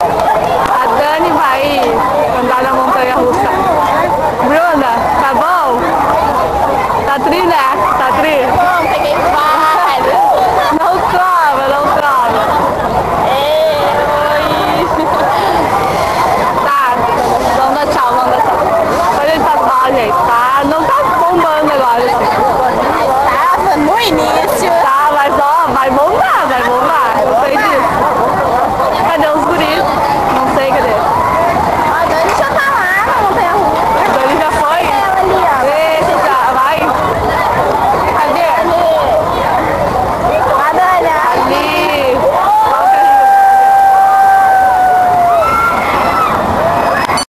A Dani vai andar na montanha russa. Bruna, tá bom? Tá tri, né? Tá tri? Bom, peguei vários. Não trova, não oi Tá, vamos dar tchau, vamos dar tchau. Olha, ele tá mal, gente, tá? Não tá bombando agora. Tava no início.